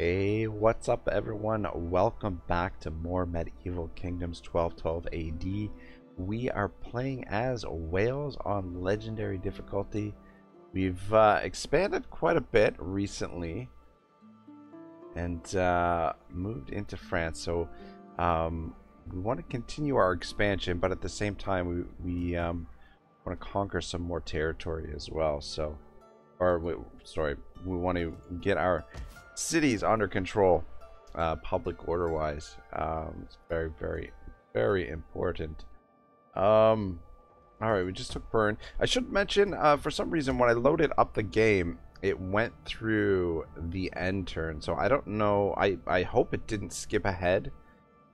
Hey, what's up everyone? Welcome back to more Medieval Kingdoms 1212 AD. We are playing as Wales on Legendary difficulty. We've uh, expanded quite a bit recently and uh, moved into France. So um, we want to continue our expansion, but at the same time we, we um, want to conquer some more territory as well. So, or we, sorry, we want to get our cities under control, uh, public order wise. Um, it's very, very, very important. Um, all right, we just took Bern. I should mention, uh, for some reason, when I loaded up the game, it went through the end turn. So I don't know. I I hope it didn't skip ahead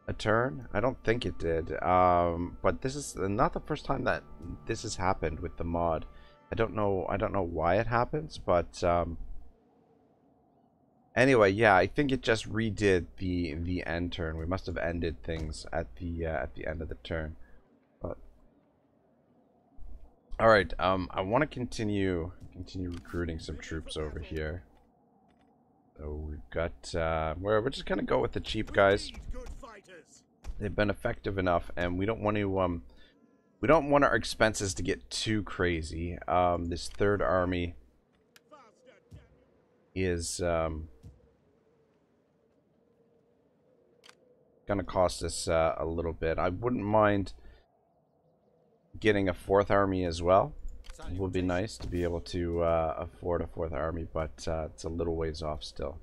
a turn. I don't think it did. Um, but this is not the first time that this has happened with the mod. I don't know. I don't know why it happens, but um, Anyway, yeah, I think it just redid the the end turn. We must have ended things at the uh, at the end of the turn. But all right, um, I want to continue continue recruiting some troops over here. So we've got uh, we're we're just gonna go with the cheap guys. They've been effective enough, and we don't want to um we don't want our expenses to get too crazy. Um, this third army is um gonna cost us uh, a little bit. I wouldn't mind getting a fourth army as well. It would be nice to be able to uh, afford a fourth army, but uh, it's a little ways off still.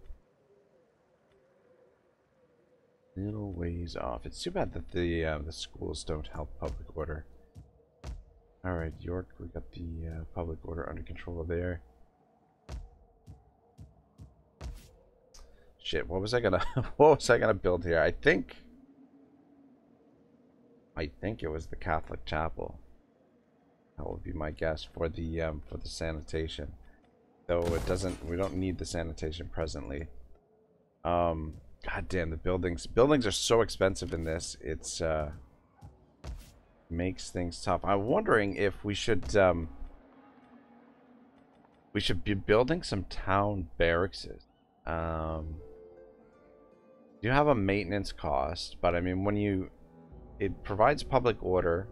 Little ways off. It's too bad that the uh, the schools don't help public order. All right, York, we got the uh, public order under control there. Shit, what was I gonna what was I gonna build here? I think I think it was the Catholic chapel. That would be my guess for the um, for the sanitation. Though it doesn't we don't need the sanitation presently. Um God damn the buildings buildings are so expensive in this. It's uh makes things tough. I'm wondering if we should um we should be building some town barracks. Um you have a maintenance cost, but I mean, when you... It provides public order,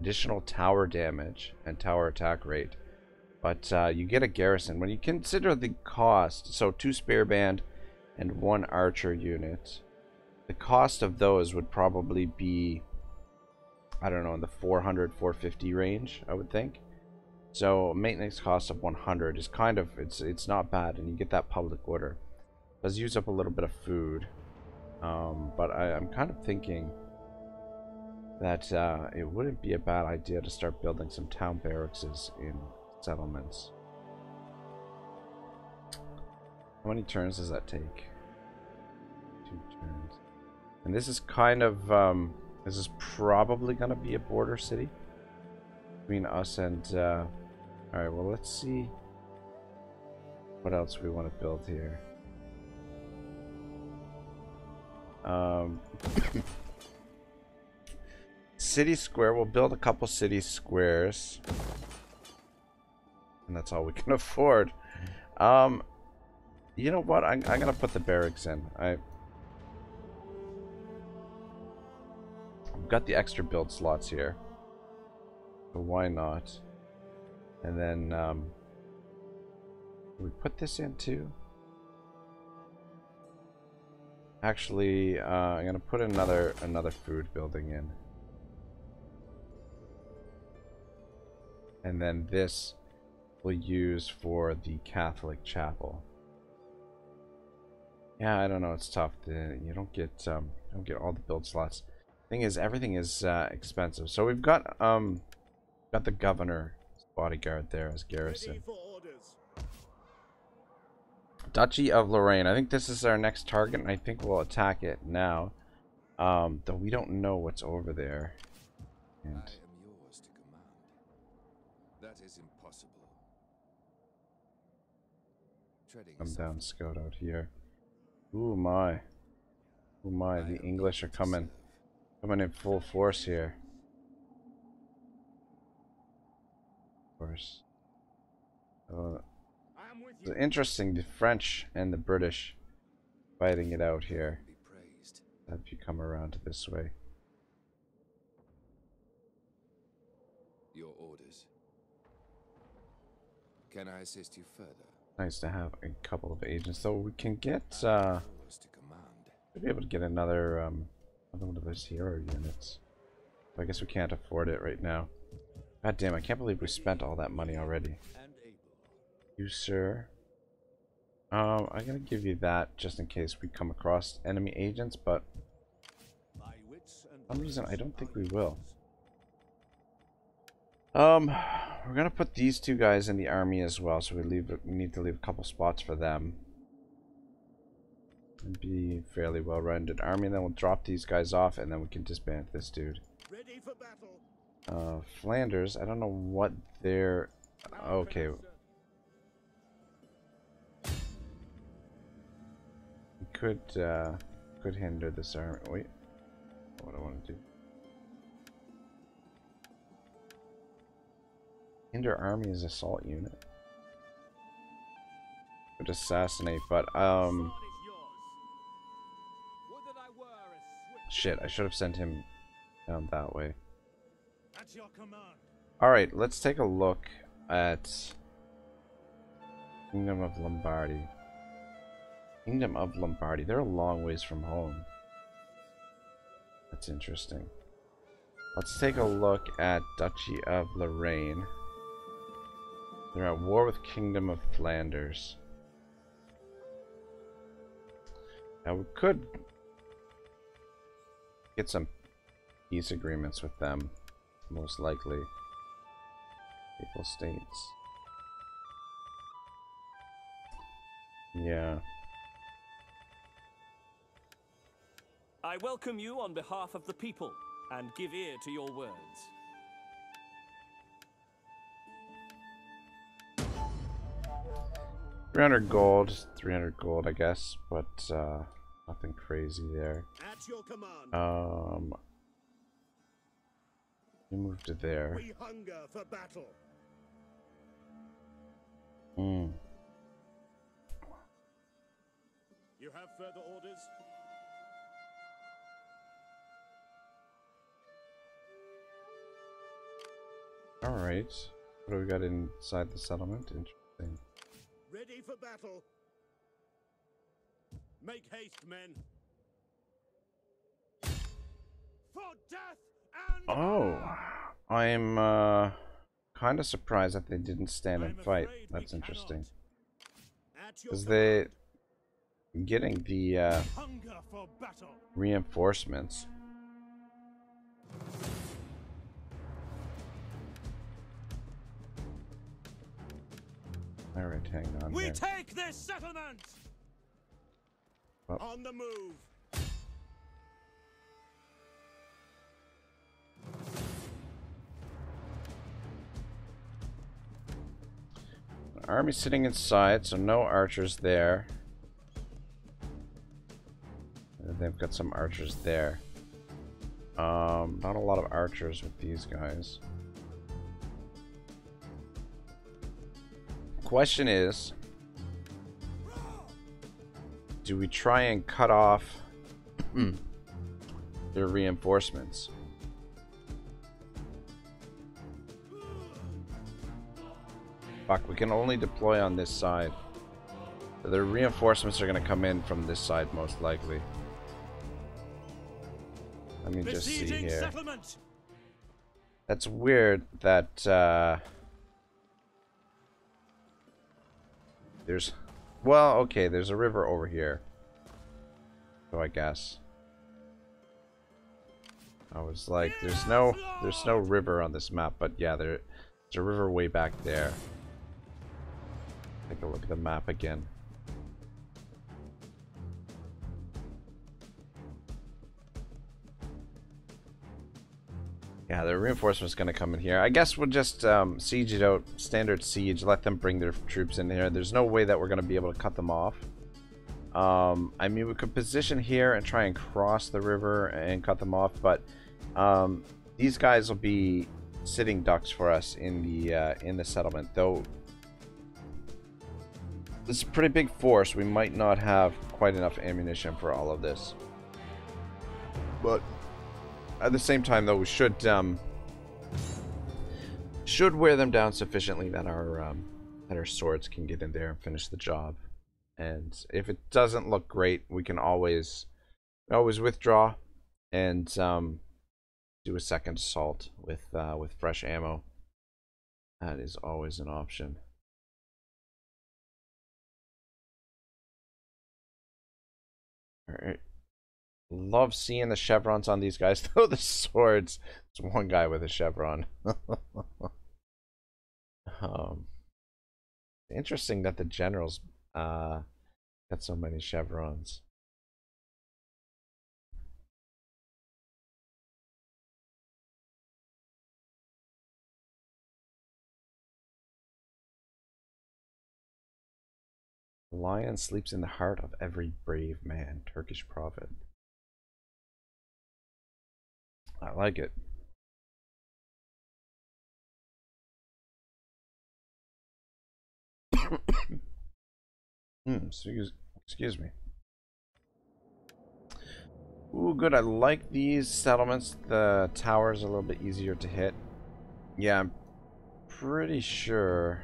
additional tower damage, and tower attack rate. But uh, you get a garrison. When you consider the cost, so two spear band and one archer unit, the cost of those would probably be, I don't know, in the 400, 450 range, I would think. So maintenance cost of 100 is kind of, it's, it's not bad, and you get that public order does use up a little bit of food. Um, but I, am kind of thinking that uh, it wouldn't be a bad idea to start building some town barracks in settlements. How many turns does that take? Two turns. And this is kind of, um, this is probably going to be a border city between us and, uh, alright, well let's see what else we want to build here. Um, city square. We'll build a couple city squares. And that's all we can afford. Um, you know what? I'm, I'm going to put the barracks in. I, I've got the extra build slots here. So why not? And then, um, we put this in too? Actually, uh, I'm gonna put another another food building in. And then this we'll use for the Catholic chapel. Yeah, I don't know. It's tough. To, you don't get um, don't get all the build slots. Thing is, everything is uh, expensive. So we've got um, got the governor bodyguard there as garrison. Duchy of Lorraine. I think this is our next target, and I think we'll attack it now. Um, though we don't know what's over there. And I am yours to command. That is impossible. Come down, scout out here. Ooh my. Ooh my, the English are coming coming in full force here. Of course. Uh, It's interesting, the French and the British fighting it out here. If you come around this way. Your orders. Can I assist you further? Nice to have a couple of agents, though we can get, uh, to be able to get another, um, another one of those hero units. But I guess we can't afford it right now. God damn, I can't believe we spent all that money already. You, sir. Um, I'm gonna give you that just in case we come across enemy agents, but My wits and for some reason I don't think we will. Um, we're gonna put these two guys in the army as well, so we leave. We need to leave a couple spots for them. And be fairly well-rounded army. and Then we'll drop these guys off, and then we can disband this dude. ready for battle. Uh, Flanders. I don't know what they're. Okay, could uh, could hinder this army. Wait, what do I want to do? Hinder army is assault unit. Could assassinate, but um, Sword is yours. Would that I were as swift shit. I should have sent him down that way. at your command. Alright, let's take a look at Kingdom of Lombardy. Kingdom of Lombardy. They're a long ways from home. That's interesting. Let's take a look at Duchy of Lorraine. They're at war with Kingdom of Flanders. Now we could get some peace agreements with them, most likely. Papal states. Yeah. I welcome you on behalf of the people and give ear to your words. Three hundred gold, three hundred gold, I guess, but uh, nothing crazy there. At your command. Um, we move to there. we hunger for battle. Hmm. You have further orders? All right. What do we got inside the settlement? Interesting. Ready for battle. Make haste, men. For death and Oh! I'm uh, kind of surprised that they didn't stand and fight. That's interesting. Because they getting the uh, hunger for battle. reinforcements. Hang on We here. take this settlement. Oh. On the move. Army sitting inside, so no archers there. They've got some archers there. Um, not a lot of archers with these guys. Question is, do we try and cut off their reinforcements? Fuck, we can only deploy on this side. The reinforcements are going to come in from this side, most likely. Let me just see here. That's weird that, uh... There's... Well, okay, there's a river over here. So I guess. I was like, there's no, there's no river on this map, but yeah, there, there's a river way back there. Take a look at the map again. Yeah, the reinforcement's gonna come in here. I guess we'll just um, siege it out, standard siege, let them bring their troops in here. There's no way that we're gonna be able to cut them off. Um, I mean, we could position here and try and cross the river and cut them off, but um, these guys will be sitting ducks for us in the uh, in the settlement. Though This is a pretty big force. We might not have quite enough ammunition for all of this. But at the same time, though, we should um, should wear them down sufficiently that our um, that our swords can get in there and finish the job. And if it doesn't look great, we can always always withdraw and um, do a second assault with uh, with fresh ammo. That is always an option. Alright. Love seeing the chevrons on these guys, though the swords. There's one guy with a chevron. um, interesting that the generals uh, got so many chevrons. Lion sleeps in the heart of every brave man. Turkish proverb. I like it. Hmm, excuse, excuse me. Ooh, good. I like these settlements. The tower's a little bit easier to hit. Yeah, I'm pretty sure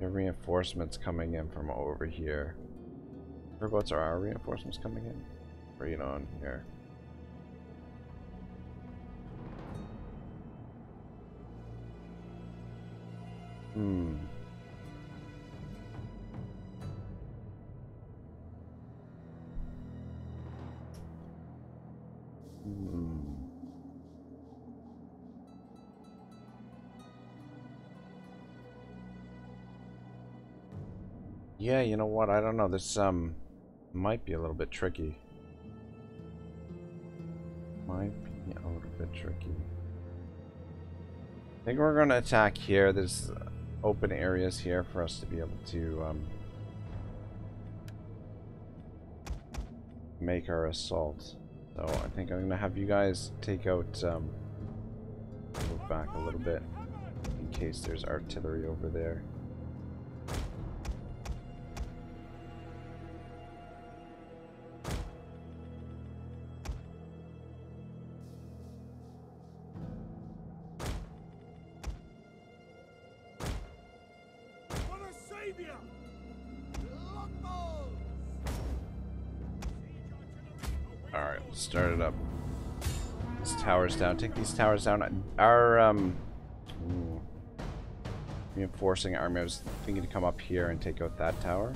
the reinforcements coming in from over here. Whereabouts are our reinforcements coming in? Right on here. Hmm. Hmm. Yeah, you know what? I don't know. This um might be a little bit tricky. Might be a little bit tricky. I think we're going to attack here. There's open areas here for us to be able to um, make our assault. So I think I'm going to have you guys take out, um, move back a little bit in case there's artillery over there. Down. Take these towers down. Our, um... ooh. Reinforcing army. I was thinking to come up here and take out that tower.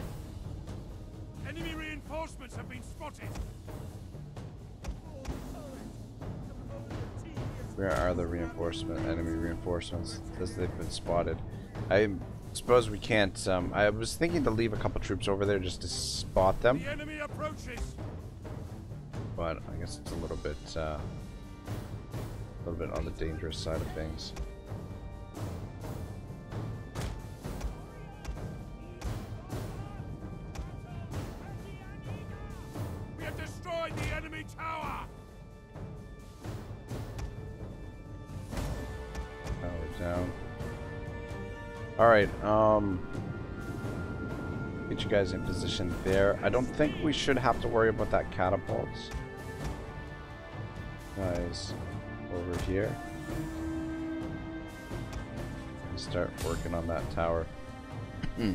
Enemy reinforcements have been spotted! Where are the reinforcement enemy reinforcements? As they've been spotted. I suppose we can't. Um, I was thinking to leave a couple troops over there just to spot them, The enemy approaches! but I guess it's a little bit, uh, a little bit on the dangerous side of things. We have destroyed the enemy tower! Power down. Alright, um... Get you guys in position there. I don't think we should have to worry about that catapults. Guys, over here. and Start working on that tower. Hmm.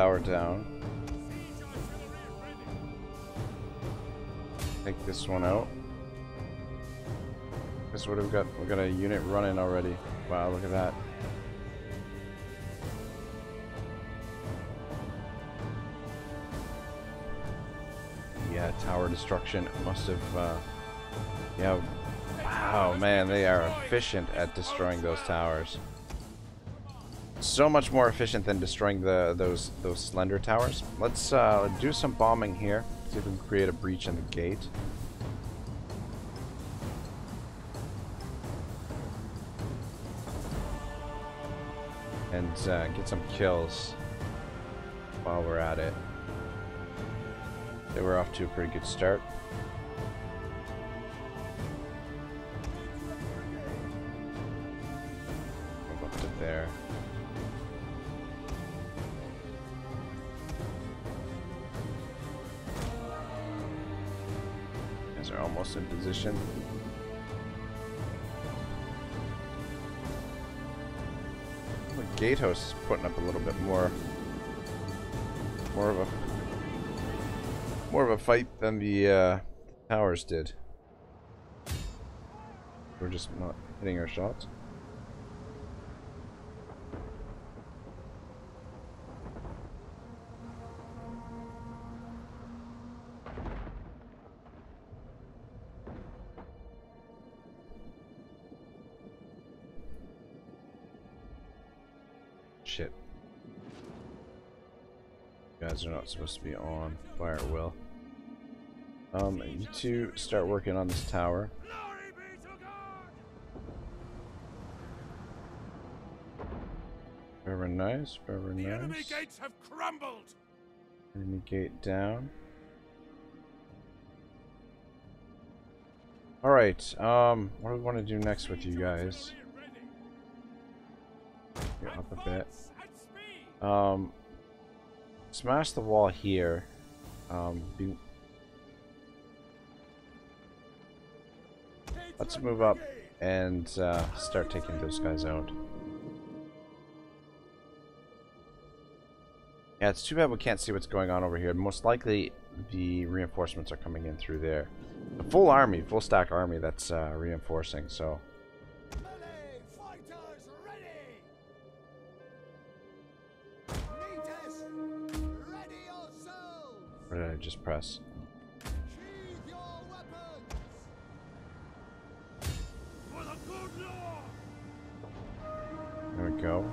Tower down. Take this one out. Guess what have we got? We got a unit running already. Wow, look at that. Yeah, tower destruction must have uh, Yeah. Wow, man, they are efficient at destroying those towers. So much more efficient than destroying the those those slender towers. Let's uh, do some bombing here. See if we can create a breach in the gate. And uh, get some kills while we're at it. They were off to a pretty good start. Are almost in position. The gatehouse is putting up a little bit more more of a more of a fight than the uh, towers did. We're just not hitting our shots. Supposed to be on fire will. Um, you two start working on this tower. Glory be to Very nice, very The enemy gates have crumbled! Enemy gate down. Alright, um, what do we want to do next with you guys? Get up a bit. Um, smash the wall here. Um, be, let's move up and uh, start taking those guys out. Yeah, it's too bad we can't see what's going on over here. Most likely, the reinforcements are coming in through there. The full army, full stack army that's uh, reinforcing, so... What did I just press? Sheathe your weapons! For the good Lord! There we go.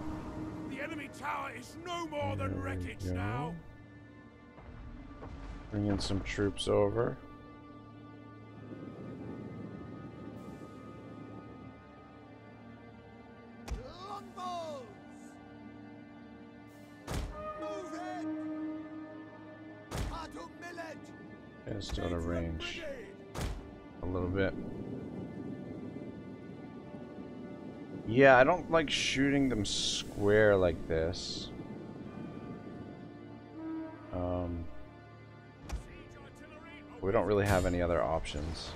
The enemy tower is no more than There we wreckage now! Bring in some troops over. I don't like shooting them square like this. Um, we don't really have any other options.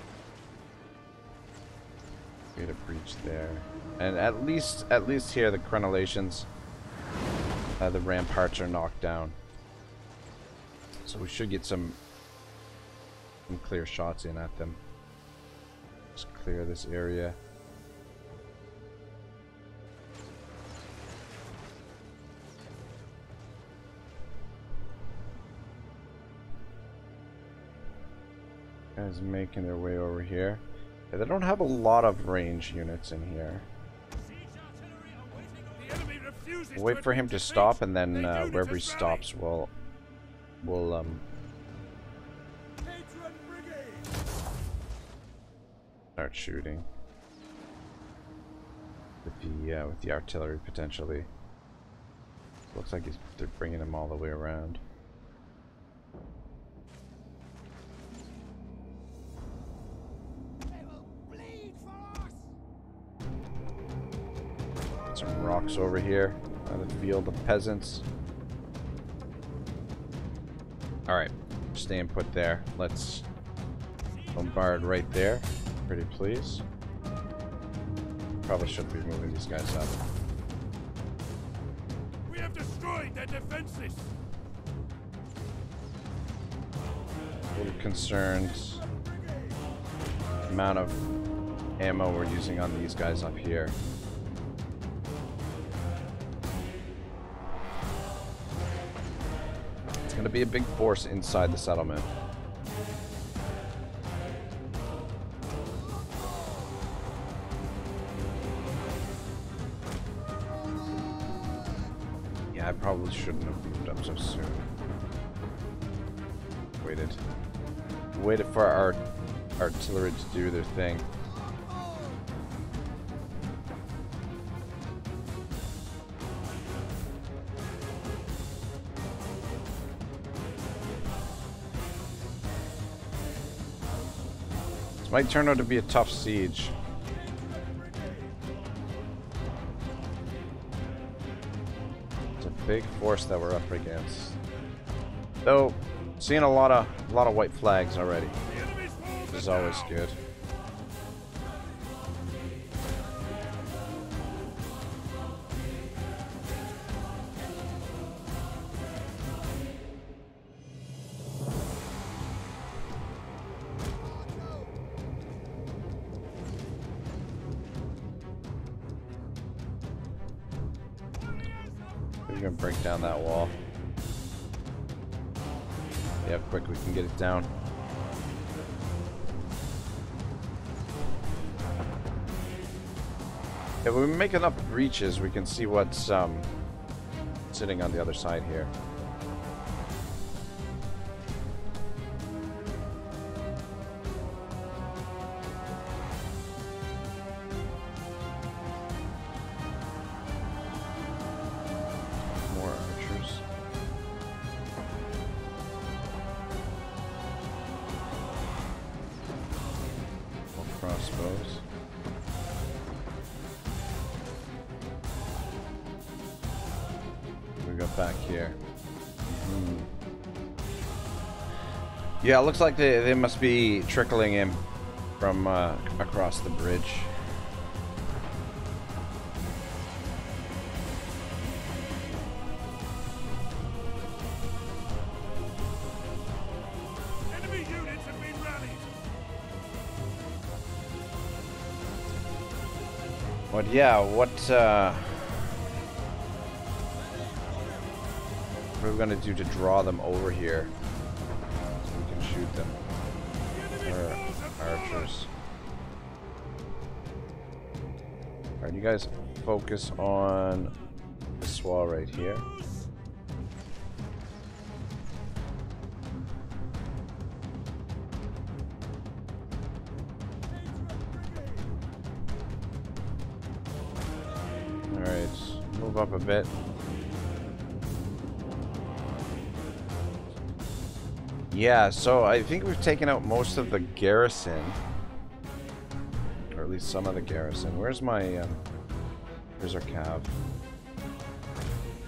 We had a breach there. And at least, at least here, the crenellations, uh, the ramparts are knocked down. So we should get some, some clear shots in at them. Just clear this area. Guys making their way over here. Yeah, they don't have a lot of range units in here. We'll wait for him to stop, and then uh, wherever he stops, we'll we'll um start shooting with the uh, with the artillery potentially. Looks like they're bringing him all the way around. Some rocks over here on the field of peasants. All right, staying put there. Let's bombard right there. Pretty please. Probably shouldn't be moving these guys up. We have destroyed their defenses! A little concerned amount of ammo we're using on these guys up here. be a big force inside the settlement. Yeah, I probably shouldn't have moved up so soon. Waited. Waited for our artillery to do their thing. Might turn out to be a tough siege. It's a big force that we're up against. Though, seeing a lot of a lot of white flags already. Is always good. We're gonna break down that wall. Yeah, quick we can get it down. If we make enough breaches, we can see what's um, sitting on the other side here. Yeah, it looks like they, they must be trickling in from uh, across the bridge. Enemy units have been rallied. But yeah, what uh what are we gonna do to draw them over here? Alright, you guys focus on this wall right here. Alright, move up a bit. Yeah, so I think we've taken out most of the garrison. Or at least some of the garrison. Where's my, um, where's our cav?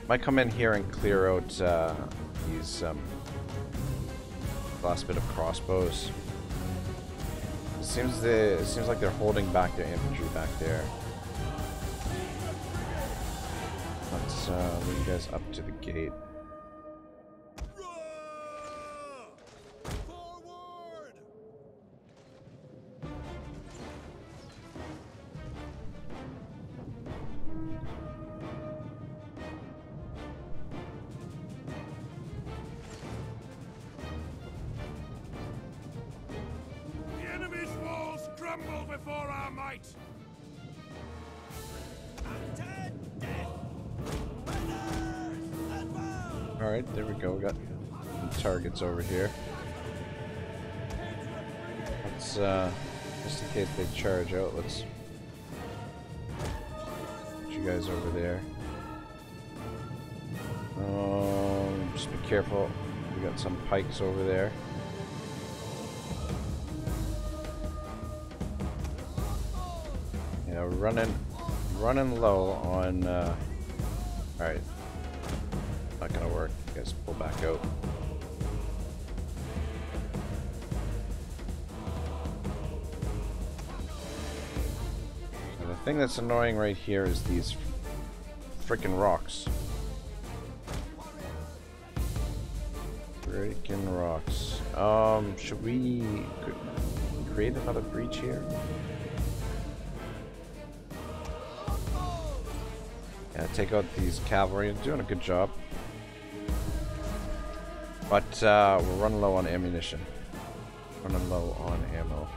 Might come in here and clear out, uh, these, um, last bit of crossbows. It seems the, it seems like they're holding back their infantry back there. Let's uh, lead you guys up to the gate. Over here. Let's, uh, just in case they charge out, let's put you guys over there. Um, just be careful. We got some pikes over there. Yeah, we're running, running low on, uh, alright. Not gonna work. You guys pull back out. Thing that's annoying right here is these freaking rocks. Freaking rocks. Um, should we create another breach here? Yeah, take out these cavalry. Doing a good job. But uh, we're running low on ammunition. Running low on ammo.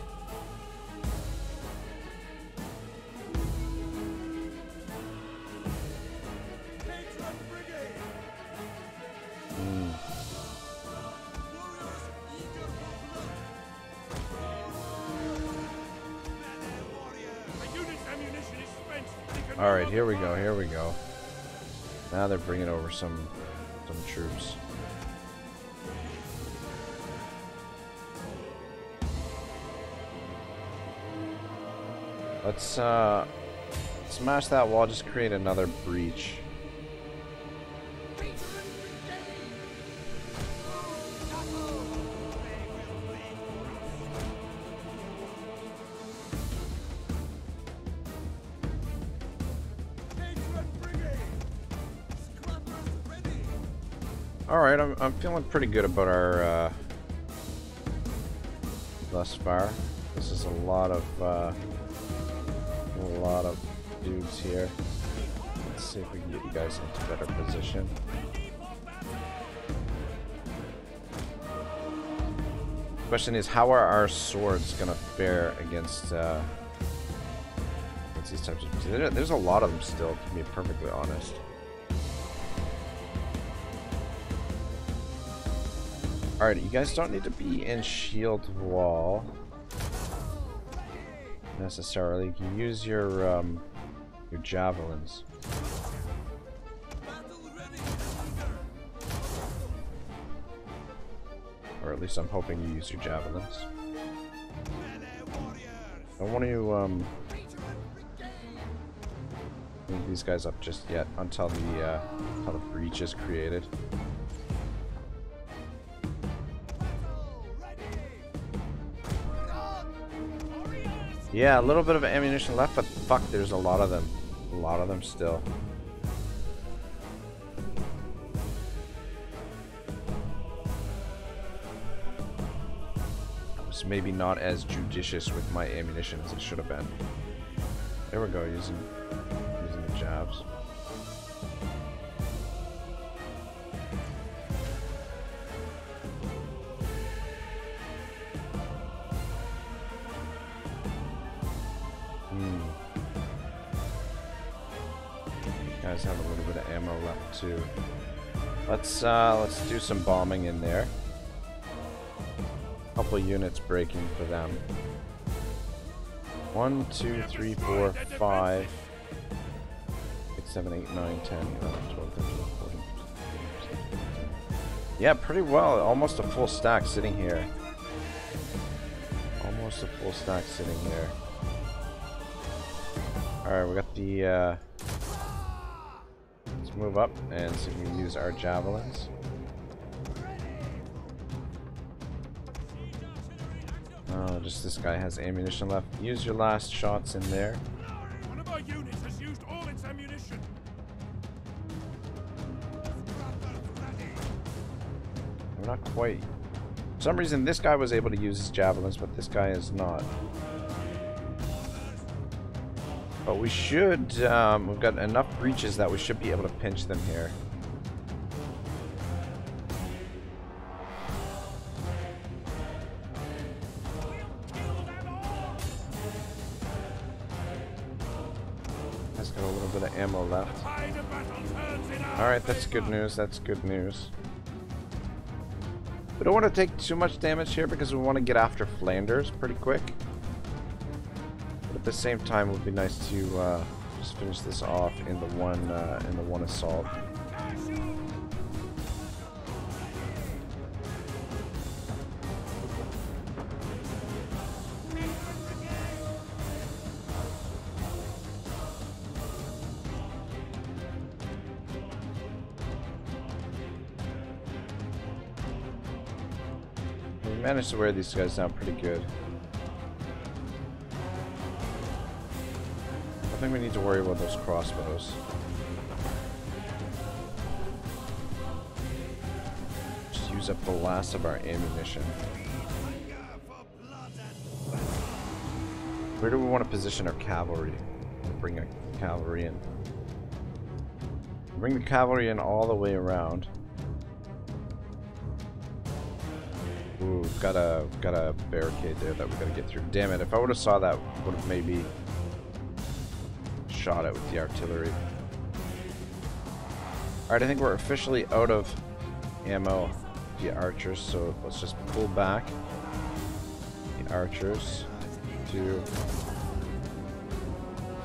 Here we go. Here we go. Now they're bringing over some some troops. Let's uh smash that wall. Just create another breach. I'm, feeling pretty good about our, uh, thus far. This is a lot of, uh, a lot of dudes here. Let's see if we can get you guys into better position. Question is, how are our swords gonna fare against, uh, against these types of... there- There's a lot of them still, to be perfectly honest. Alright, you guys don't need to be in shield wall necessarily. You can use your um, your javelins. Or at least I'm hoping you use your javelins. I want to um, move these guys up just yet until the uh, until the breach is created. Yeah, a little bit of ammunition left, but fuck, there's a lot of them. A lot of them still. I was maybe not as judicious with my ammunition as it should have been. There we go, using uh, let's do some bombing in there. Couple units breaking for them. One, two, three, four, five, six, seven, eight, nine, ten, eleven, twelve, thirteen, fourteen, fifteen, sixteen. Yeah, pretty well. Almost a full stack sitting here. Almost a full stack sitting here. Alright, we got the, uh... Move up and see if we can use our javelins. Oh, just this guy has ammunition left. Use your last shots in there. One of our units has used all its ammunition. We're not quite. For some reason, this guy was able to use his javelins, but this guy is not. But we should, um, we've got enough breaches that we should be able to pinch them here. Got a little bit of ammo left. Alright, that's good news. That's good news. We don't want to take too much damage here because we want to get after Flanders pretty quick. The same time, it would be nice to uh, just finish this off in the one uh, in the one assault. Managed to wear these guys down pretty good. We need to worry about those crossbows. Just use up the last of our ammunition. Where do we want to position our cavalry? Bring a cavalry in. Bring the cavalry in all the way around. Ooh, got a got a barricade there that we gotta get through. Damn it! If I would have saw that, would have maybe shot it with the artillery. All right, I think we're officially out of ammo. The archers, so let's just pull back. The archers to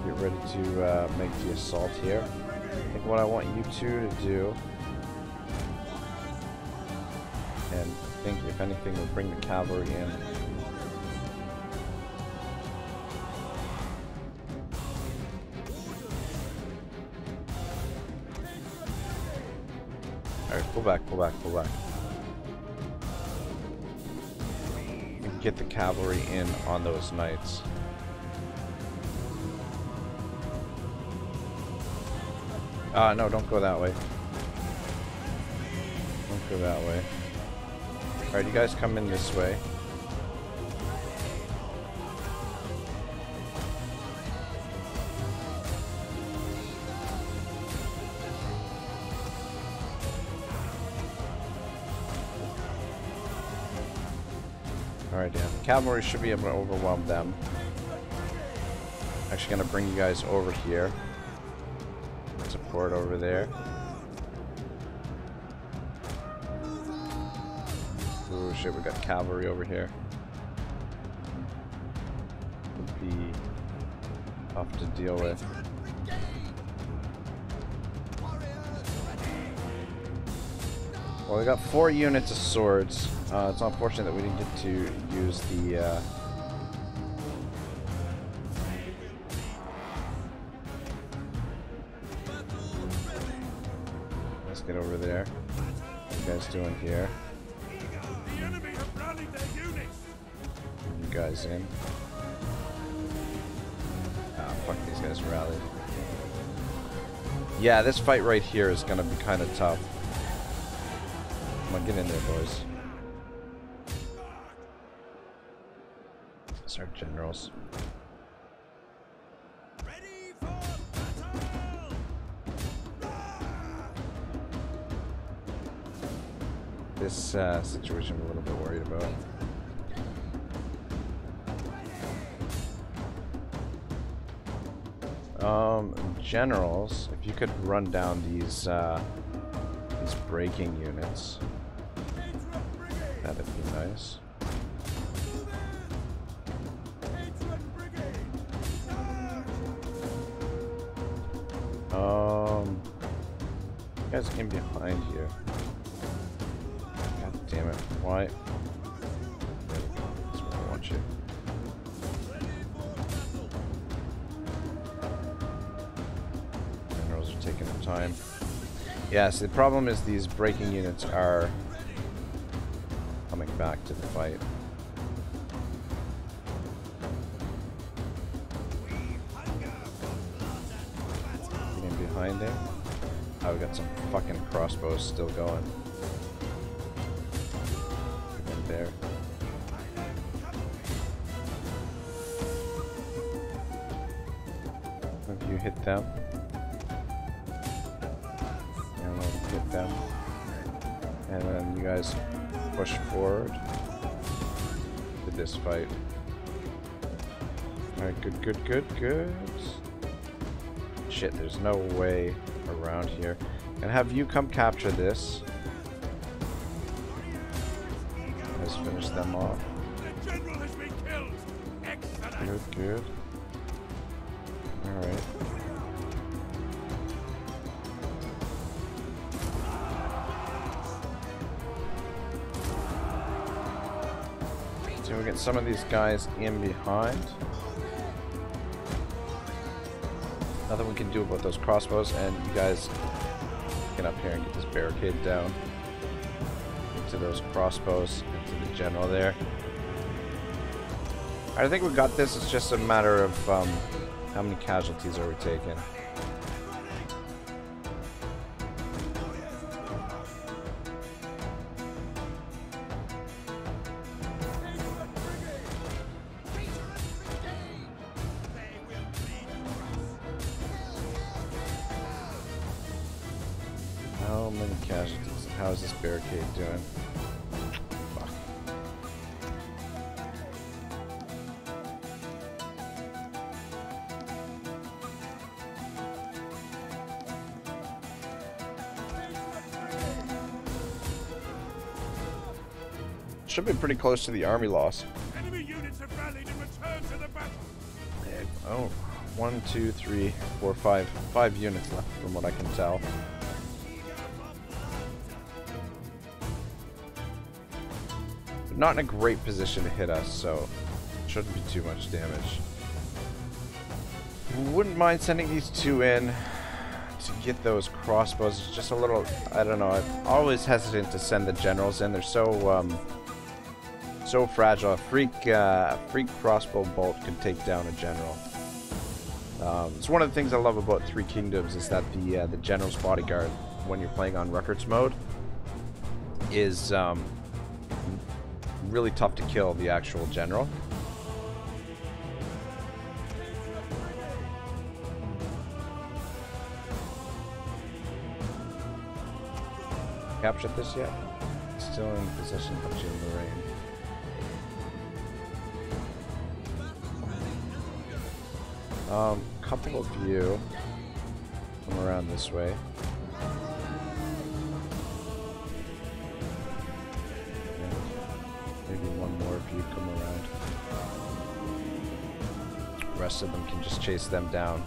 get ready to uh, make the assault here. I think what I want you two to do, and I think if anything, we'll bring the cavalry in. Pull back, pull back, pull back. Can get the cavalry in on those knights. Ah, no, don't go that way. Don't go that way. Alright, you guys come in this way. Cavalry should be able to overwhelm them. Actually gonna bring you guys over here. Support over there. Oh shit, we got cavalry over here. Would be tough to deal with. Well, we got four units of swords. Uh, it's unfortunate that we didn't get to use the. Uh, Let's get over there. What you guys doing here? You guys in. Ah, fuck, these guys rallied. Yeah, this fight right here is gonna be kind of tough. Come on, get in there, boys. These are generals. This uh, situation I'm a little bit worried about. Um, generals, if you could run down these uh, these breaking units, nice. Um, guys in behind here. God damn it! Why? That's where I want you. Generals are taking their time. Yes, the problem is these breaking units are coming back to the fight. Getting behind there. Oh, we got some fucking crossbows still going. In there. You hit them? To this fight. Alright, good, good, good, good. Shit, there's no way around here. And have you come capture this. Let's finish them off. The general has been killed. Excellent. Good, good. Some of these guys in behind. Nothing we can do about those crossbows, and you guys get up here and get this barricade down. Into those crossbows, into the general there. I think we got this. It's just a matter of um, how many casualties are we taking. Many casualties? How is this barricade doing? Fuck. Should be pretty close to the army loss. Enemy units have rallied and returned to the battle. Oh, one, two, three, four, five, five units left from what I can tell. Not in a great position to hit us, so shouldn't be too much damage. Wouldn't mind sending these two in to get those crossbows. It's just a little, I don't know, I'm always hesitant to send the generals in. They're so, um, so fragile. A freak, uh, a freak crossbow bolt can take down a general. Um, it's one of the things I love about Three Kingdoms is that the uh, the general's bodyguard, when you're playing on records mode, is um, really tough to kill the actual general. Captured this yet? Still in possession of Jim Lorraine. Um, couple of you come around this way. Chase them down.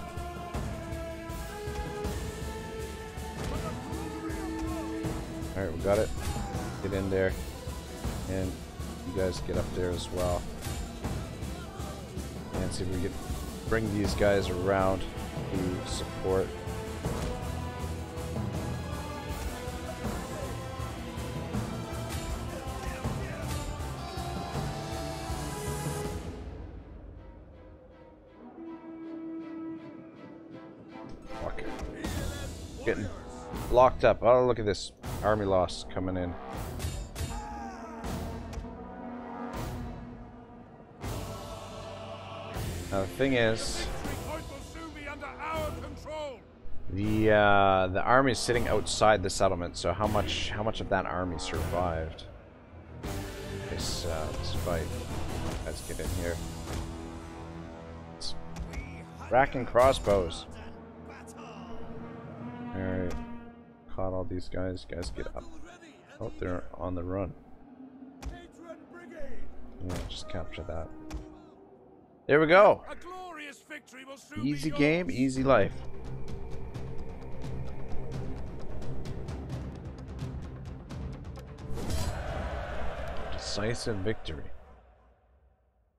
Alright, we got it. Get in there. And you guys get up there as well. And see if we can bring these guys around to support. Locked up. Oh, look at this. Army loss coming in. Now the thing is, the uh, the army is sitting outside the settlement. So how much how much of that army survived this uh, this fight? Let's get in here. Rack and crossbows. Caught all these guys. Guys, get up. Oh, they're on the run. Yeah, just capture that. There we go. Easy game, easy life. Decisive victory.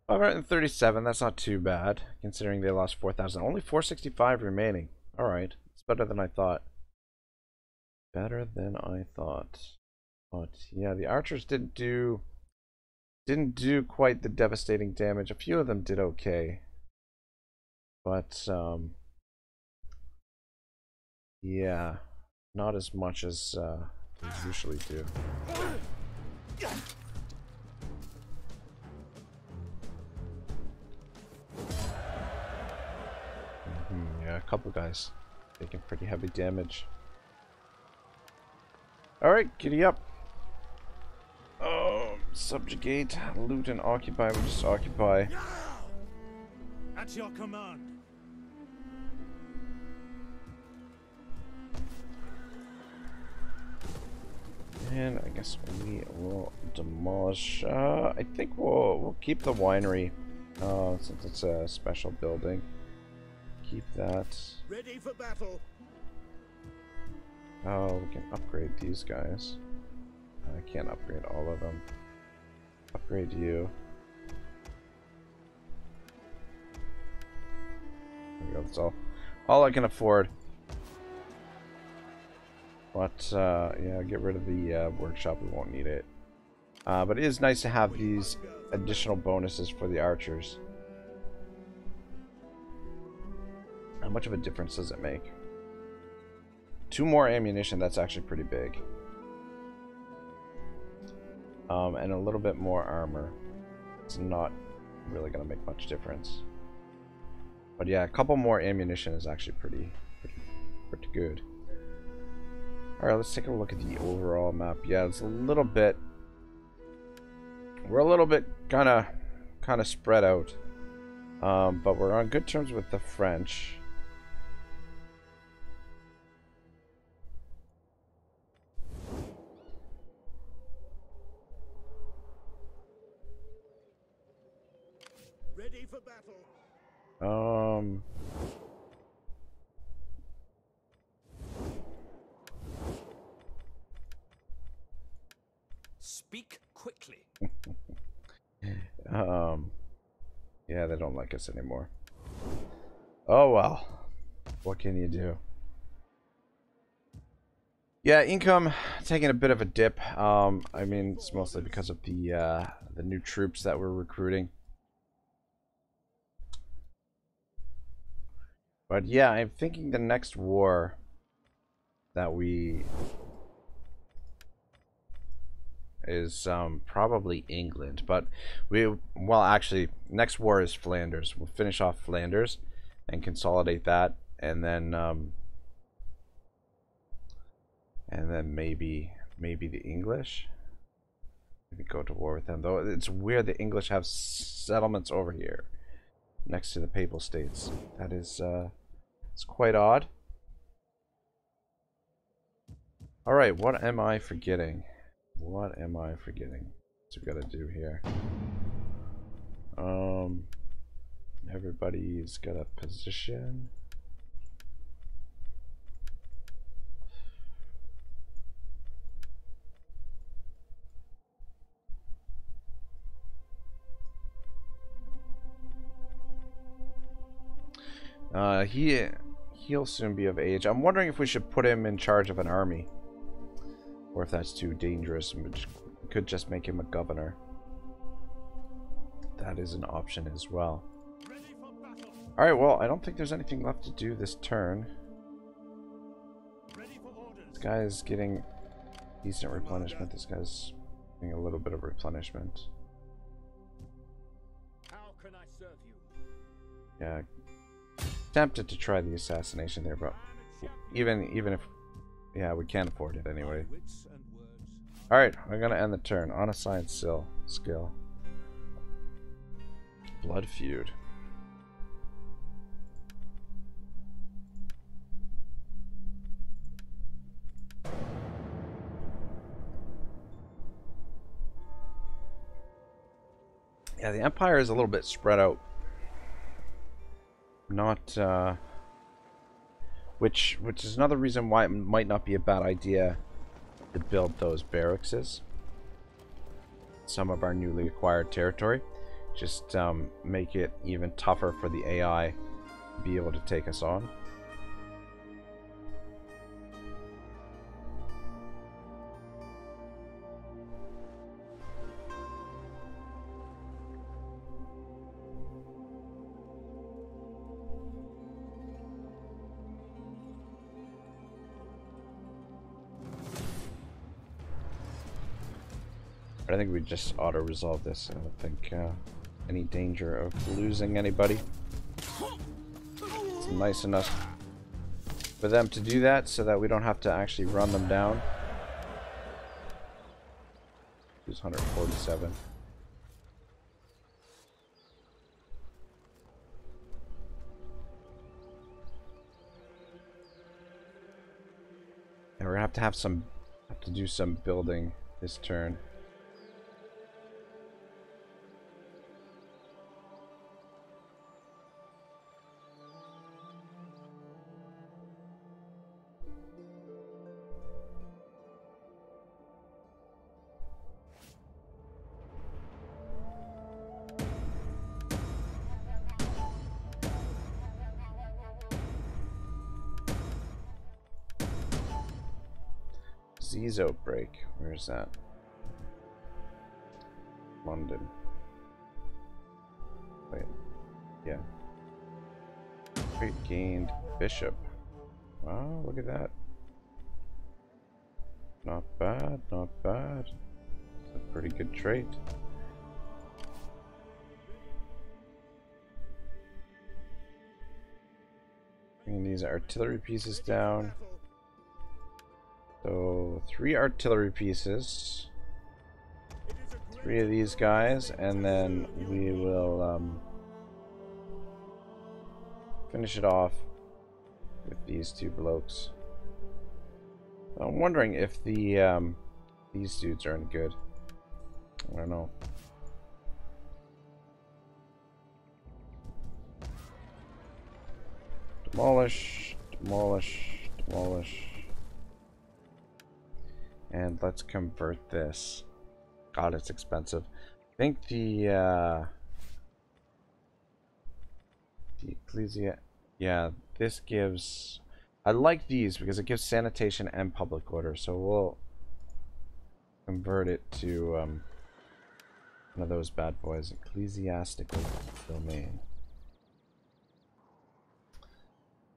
537, that's not too bad, considering they lost 4,000. Only 465 remaining. Alright, it's better than I thought. Better than I thought. But, yeah, the archers didn't do... Didn't do quite the devastating damage. A few of them did okay. But, um... Yeah, not as much as uh, they usually do. Mhm, yeah, a couple guys taking pretty heavy damage. Alright, giddy up. Oh, subjugate, loot, and occupy. We'll just occupy. At your command. And I guess we will demolish. Uh, I think we'll we'll keep the winery, uh, since it's a special building. Keep that. Ready for battle. Oh, we can upgrade these guys. I can't upgrade all of them. Upgrade you. There we go. That's all. All I can afford. But uh, yeah, get rid of the uh, workshop. We won't need it. Uh, but it is nice to have these additional bonuses for the archers. How much of a difference does it make? Two more ammunition, that's actually pretty big. Um, and a little bit more armor. It's not really going to make much difference. But yeah, a couple more ammunition is actually pretty, pretty, pretty good. Alright, let's take a look at the overall map. Yeah, it's a little bit... We're a little bit kind of kind of spread out. Um, but we're on good terms with the French. Um... Speak quickly. um... Yeah, they don't like us anymore. Oh well. What can you do? Yeah, income taking a bit of a dip. Um, I mean, it's mostly because of the uh, the new troops that we're recruiting. But yeah, I'm thinking the next war that we is um, probably England. But we, well, actually, next war is Flanders. We'll finish off Flanders and consolidate that, and then, um, and then maybe, maybe the English. Maybe go to war with them. Though it's weird the English have settlements over here, next to the Papal States. That is, uh, it's quite odd. All right, what am I forgetting? What am I forgetting? What's we gotta do here? Um, everybody's got a position. Uh, he he'll soon be of age. I'm wondering if we should put him in charge of an army. Or if that's too dangerous, we could just make him a governor. That is an option as well. Alright, well, I don't think there's anything left to do this turn. This guy is getting decent replenishment. This guy's getting a little bit of replenishment. How can I serve you? Yeah. Tempted to try the assassination there, but even even if yeah, we can't afford it anyway. Alright, I'm gonna end the turn on a science skill. skill. Blood feud. Yeah, the Empire is a little bit spread out. Not, uh, which which is another reason why it might not be a bad idea to build those barracks. Some of our newly acquired territory. Just um, make it even tougher for the AI to be able to take us on. I think we just auto-resolve this. I don't think uh, any danger of losing anybody. It's nice enough for them to do that so that we don't have to actually run them down. Who's 147? And we're gonna have to have some have to do some building this turn. Where's that? London. Wait. Yeah. Great gained bishop. Wow, look at that. Not bad, not bad. It's a pretty good trait. Bringing these artillery pieces down. So, three artillery pieces. Three of these guys, and then we will um, finish it off with these two blokes. I'm wondering if the um, these dudes aren't good. I don't know. Demolish, demolish, demolish. And let's convert this. God, it's expensive. I think the uh, the ecclesia. Yeah, this gives. I like these because it gives sanitation and public order. So we'll convert it to um, one of those bad boys. Ecclesiastical domain.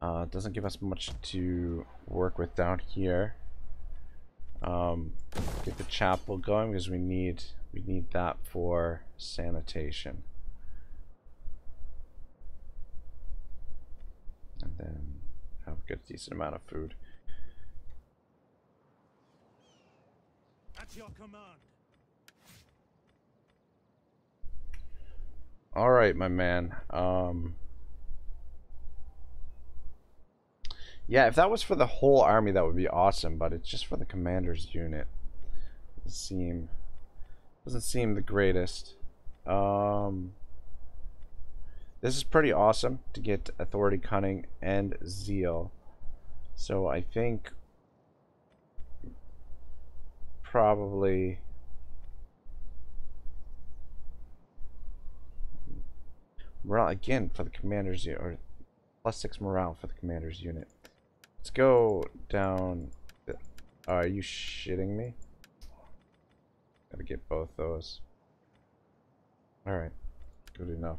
Uh, doesn't give us much to work with down here. Um, get the chapel going because we need we need that for sanitation. And then have a good decent amount of food. At your command. All right, my man. Um, yeah, if that was for the whole army, that would be awesome. But it's just for the commander's unit. Doesn't seem doesn't seem the greatest. Um, this is pretty awesome to get authority, cunning, and zeal. So I think probably morale again for the commander's unit, or plus six morale for the commander's unit. Let's go down. Are you shitting me? Gotta get both those. Alright. Good enough.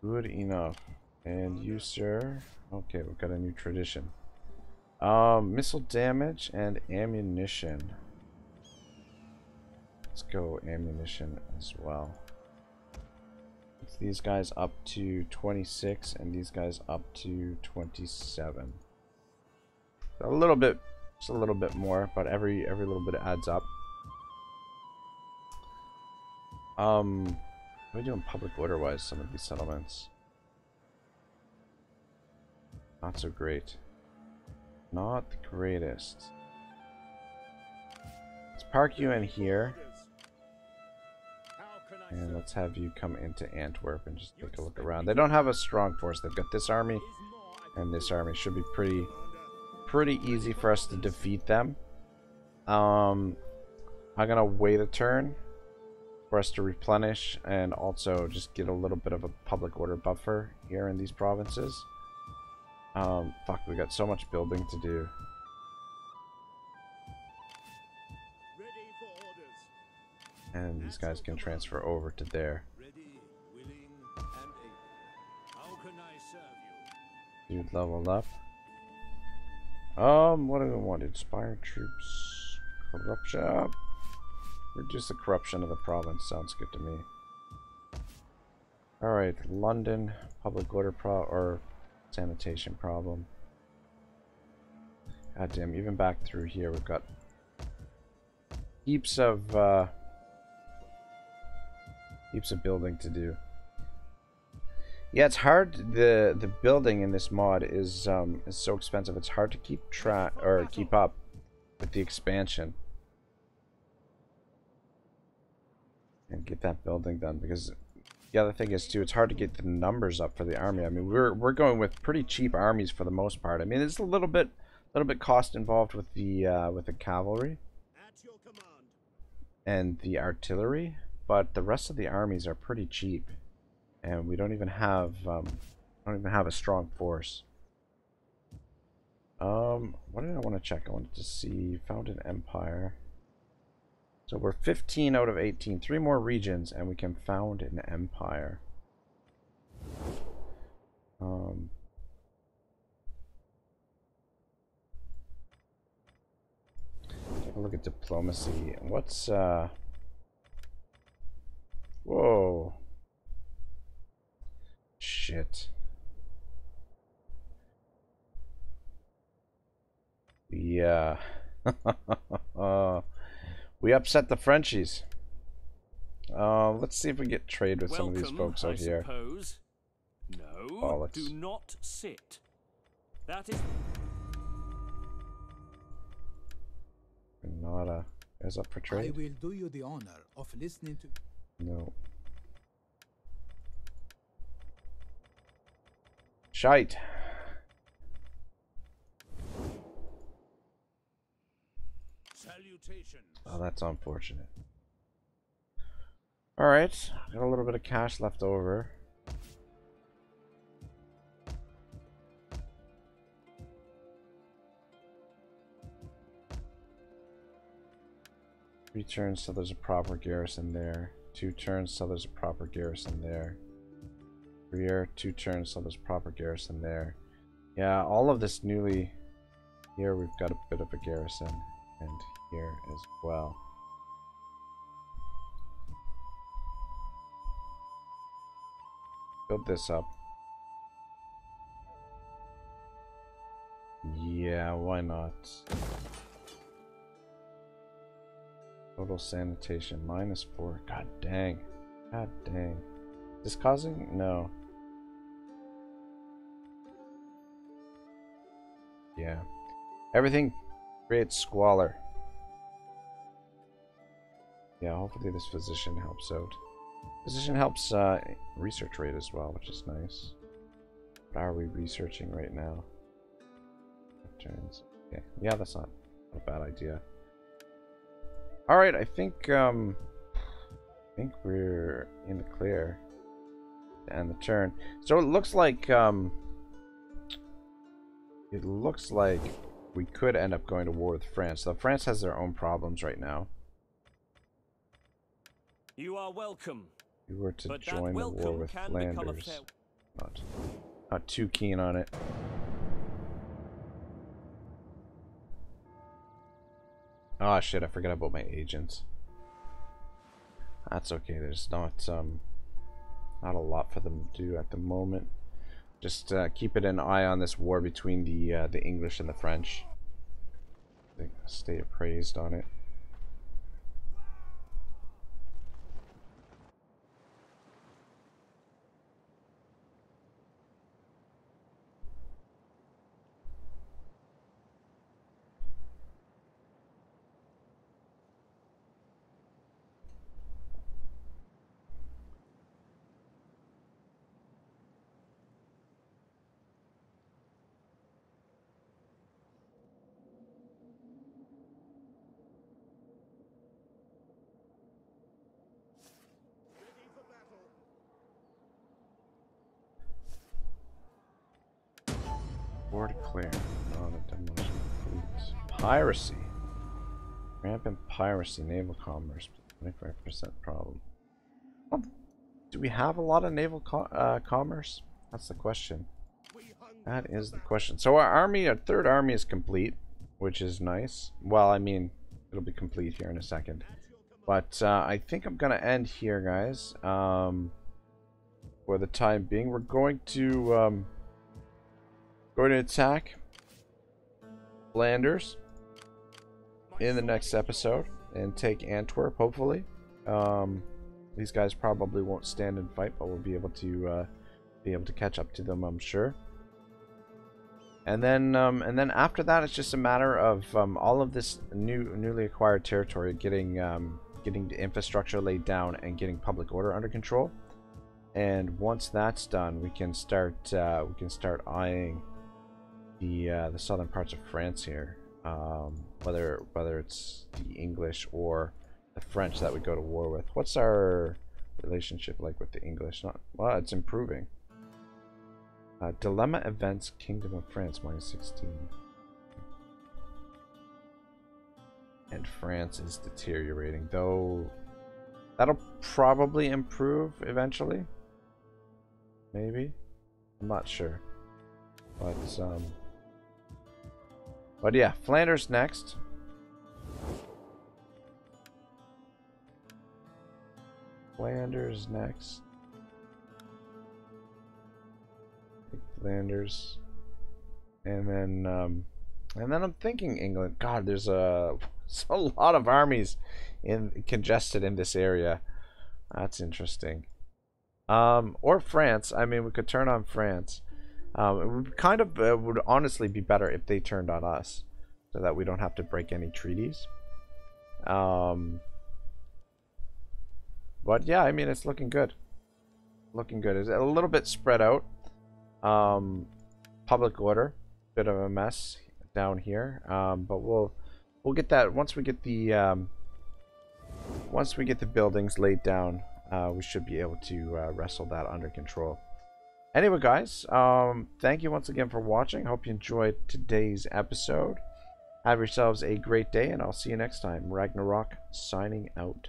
Good enough. And you, sir? Okay, we've got a new tradition. Um, missile damage and ammunition. Let's go ammunition as well. It's these guys up to 26 and these guys up to 27. A little bit, just a little bit more, but every every little bit adds up. Um, what are we doing public order-wise, some of these settlements? Not so great. Not the greatest. Let's park you in here. And let's have you come into Antwerp and just take a look around. They don't have a strong force. They've got this army and this army. Should be pretty pretty easy for us to defeat them. Um, I'm gonna wait a turn for us to replenish and also just get a little bit of a public order buffer here in these provinces. Um, fuck, we got so much building to do. And these guys can transfer over to there. Ready, willing, and Um, what do we want? Inspire troops. Corruption. Reduce the corruption of the province. Sounds good to me. Alright, London. Public order pro or sanitation problem. God damn, even back through here we've got heaps of uh heaps of building to do. Yeah, it's hard. the The building in this mod is um is so expensive. It's hard to keep track or keep up with the expansion and get that building done. Because the other thing is too, it's hard to get the numbers up for the army. I mean, we're we're going with pretty cheap armies for the most part. I mean, there's a little bit a little bit cost involved with the uh, with the cavalry At your command. and the artillery, but the rest of the armies are pretty cheap, and we don't even have um, don't even have a strong force. Um, what did I want to check? I wanted to see found an empire. So we're 15 out of 18, three more regions, and we can found an empire. Um. Look at diplomacy. What's uh Whoa. Shit. We uh we upset the Frenchies. Uh, let's see if we get trade with some of these Welcome, folks I out here. suppose. No, Bollocks. do not sit. That is Granada is up for I will do you the honor of listening to. No. Shite. Salutations. Oh, that's unfortunate. Alright, got a little bit of cash left over. Three turns so there's a proper garrison there. Two turns so there's a proper garrison there. Rear, two turns so there's proper garrison there. Yeah, all of this newly... Here we've got a bit of a garrison. And here as well. Build this up. Yeah, why not? Total sanitation minus four. God dang. God dang. Is this causing? No. Yeah. Everything creates squalor. Yeah, hopefully this physician helps out. Physician helps uh, research rate as well, which is nice. What are we researching right now? Turns. Okay. Yeah, that's not a bad idea. Alright, I think um I think we're in the clear. And the turn. So it looks like um it looks like we could end up going to war with France. So France has their own problems right now. You are welcome. We were to But join the war with can become a Flanders. Not, not too keen on it. Oh shit, I forgot about my agents. That's okay, there's not um not a lot for them to do at the moment. Just uh, keep an eye on this war between the uh, the English and the French. Stay appraised on it. War declared. On a demolition fleet. Piracy. Rampant piracy, naval commerce. 25% problem. Well, do we have a lot of naval co uh, commerce? That's the question. That is the question. So our army, our third army is complete, which is nice. Well, I mean, it'll be complete here in a second. But uh, I think I'm going to end here, guys. Um, for the time being, we're going to... Um, going to attack Flanders in the next episode and take Antwerp, hopefully. Um, these guys probably won't stand and fight, but we'll be able to uh, be able to catch up to them, I'm sure. And then, um, and then after that, it's just a matter of um, all of this new, newly acquired territory getting, um, getting the infrastructure laid down and getting public order under control. And once that's done, we can start, uh, we can start eyeing the uh, the southern parts of France here, um, whether whether it's the English or the French that we go to war with. What's our relationship like with the English? Not well, it's improving. Uh, dilemma events, Kingdom of France minus 16, and France is deteriorating. Though that'll probably improve eventually. Maybe, I'm not sure, but um. But yeah, Flanders next. Flanders next. Flanders. And then um and then I'm thinking England. God, there's a, a lot of armies in congested in this area. That's interesting. Um or France. I mean, we could turn on France. Um, it would kind of would honestly be better if they turned on us, so that we don't have to break any treaties. Um, but yeah, I mean it's looking good. Looking good. It's a little bit spread out. Um, public order, bit of a mess down here. Um, but we'll we'll get that once we get the um, once we get the buildings laid down. uh, we should be able to uh, wrestle that under control. Anyway, guys, um, thank you once again for watching. Hope you enjoyed today's episode. Have yourselves a great day, and I'll see you next time. Ragnarok signing out.